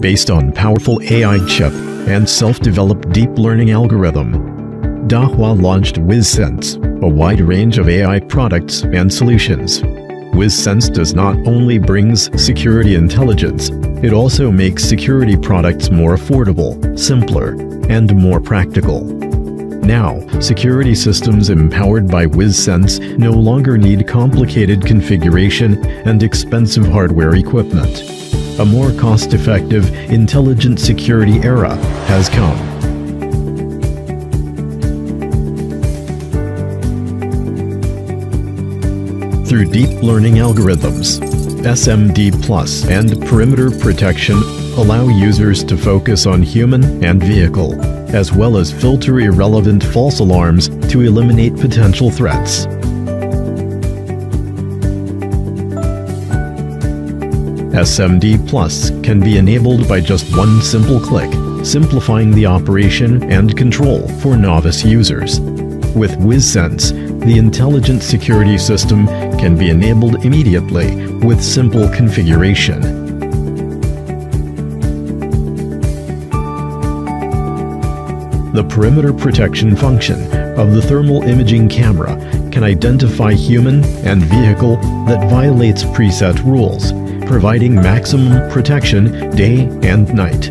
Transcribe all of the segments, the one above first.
based on powerful AI chip and self-developed deep learning algorithm. Dahua launched WizSense, a wide range of AI products and solutions. WizSense does not only brings security intelligence, it also makes security products more affordable, simpler, and more practical. Now, security systems empowered by WizSense no longer need complicated configuration and expensive hardware equipment. A more cost-effective, intelligent security era has come. Through deep learning algorithms, SMD Plus and perimeter protection allow users to focus on human and vehicle, as well as filter irrelevant false alarms to eliminate potential threats. SMD Plus can be enabled by just one simple click, simplifying the operation and control for novice users. With WizSense, the intelligent security system can be enabled immediately with simple configuration. The perimeter protection function of the thermal imaging camera can identify human and vehicle that violates preset rules, providing maximum protection day and night.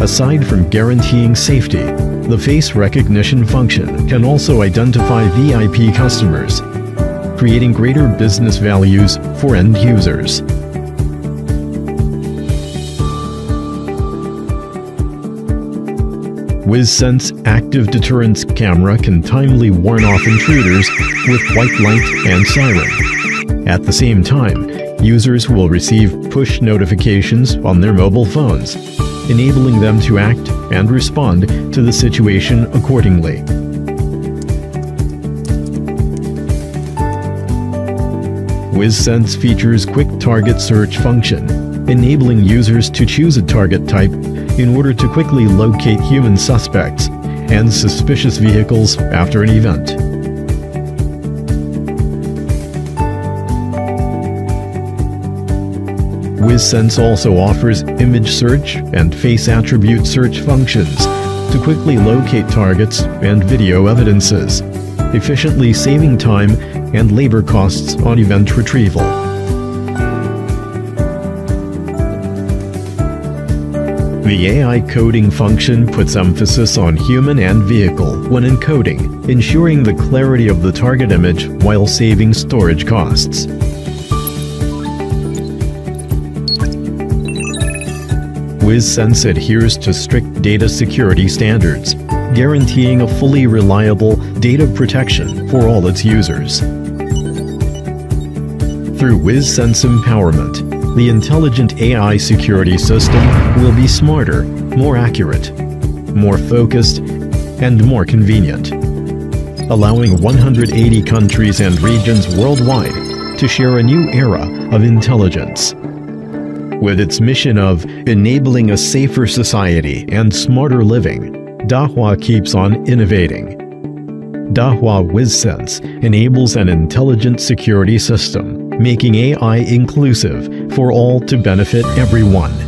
Aside from guaranteeing safety, the face recognition function can also identify VIP customers, creating greater business values for end users. WizSense Active Deterrence Camera can timely warn off intruders with white light and siren. At the same time, users will receive push notifications on their mobile phones, enabling them to act and respond to the situation accordingly. WizSense features quick target search function, enabling users to choose a target type in order to quickly locate human suspects and suspicious vehicles after an event. WizSense also offers image search and face attribute search functions to quickly locate targets and video evidences, efficiently saving time and labor costs on event retrieval. The AI coding function puts emphasis on human and vehicle when encoding, ensuring the clarity of the target image while saving storage costs. WizSense adheres to strict data security standards, guaranteeing a fully reliable data protection for all its users. Through WizSense Empowerment, the intelligent AI security system will be smarter, more accurate, more focused, and more convenient, allowing 180 countries and regions worldwide to share a new era of intelligence. With its mission of enabling a safer society and smarter living, Dahua keeps on innovating. Dahua WizSense enables an intelligent security system, making AI inclusive for all to benefit everyone.